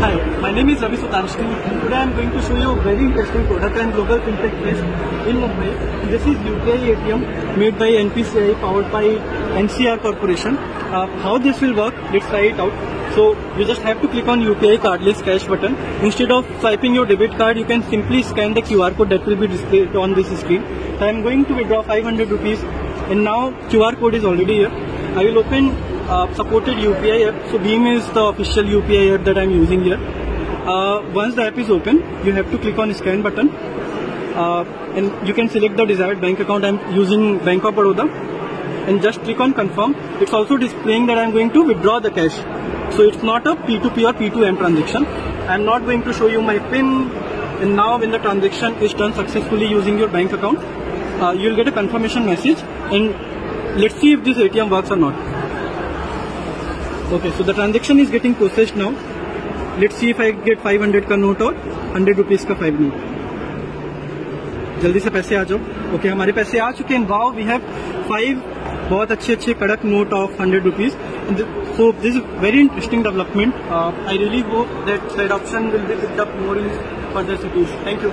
Hi, my name is Ravi Sutanjani. Today I am going to show you a very interesting product and global fintech place in Mumbai. This is UPI ATM made by NPCI powered by NCR Corporation. Uh, how this will work, let's try it out. So you just have to click on UPI cardless cash button. Instead of swiping your debit card, you can simply scan the QR code that will be displayed on this screen. I am going to withdraw 500 rupees and now QR code is already here. I will open uh, supported UPI app. So BHIM is the official UPI app that I'm using here. Uh, once the app is open, you have to click on scan button uh, and you can select the desired bank account. I'm using Bank of Baroda and just click on confirm. It's also displaying that I'm going to withdraw the cash. So it's not a P2P or P2M transaction. I'm not going to show you my PIN and now when the transaction is done successfully using your bank account, uh, you'll get a confirmation message and let's see if this ATM works or not. Okay, so the transaction is getting processed now. Let's see if I get 500 का note और 100 rupees का five note जल्दी से पैसे आ जाओ. Okay okay, हमारे पैसे आ चुके हैं. वाओ वी हैव फाइव बहुत अच्छे अच्छे कड़क note of hundred rupees so this is very interesting development I really hope that that option will be picked up more in further cities thank you